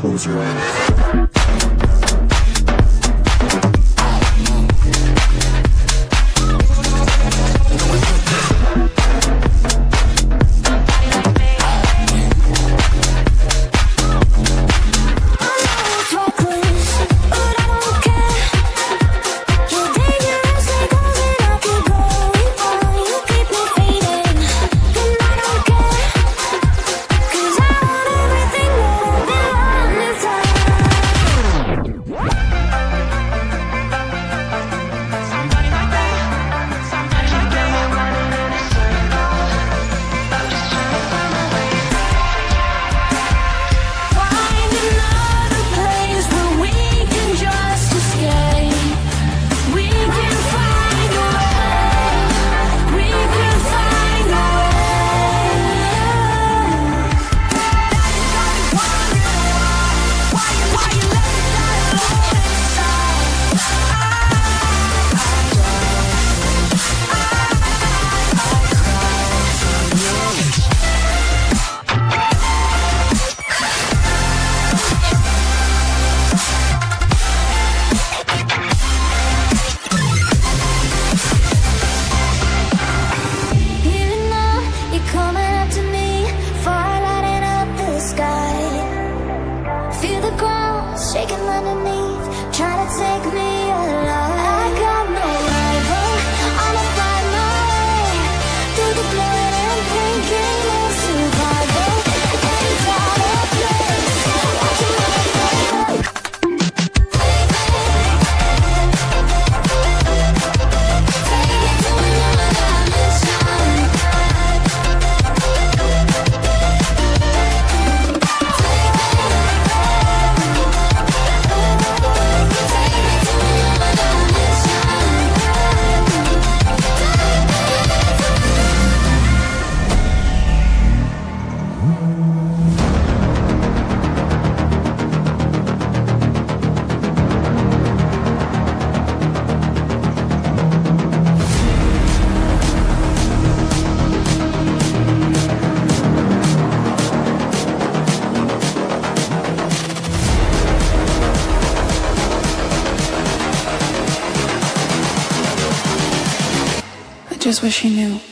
close your eyes. Just wish he knew.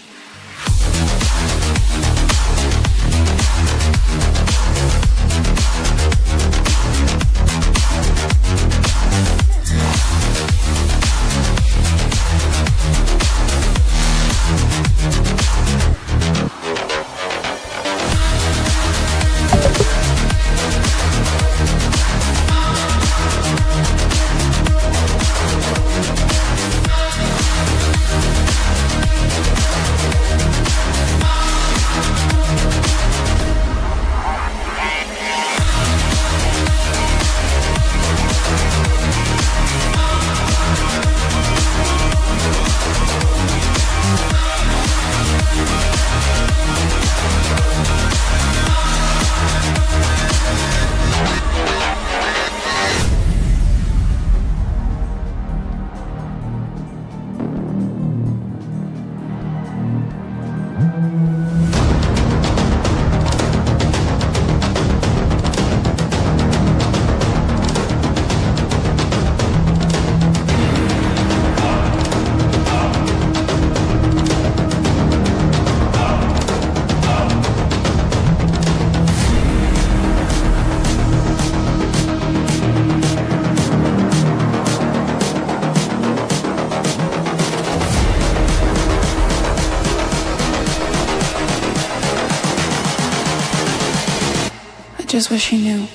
I just wish he knew.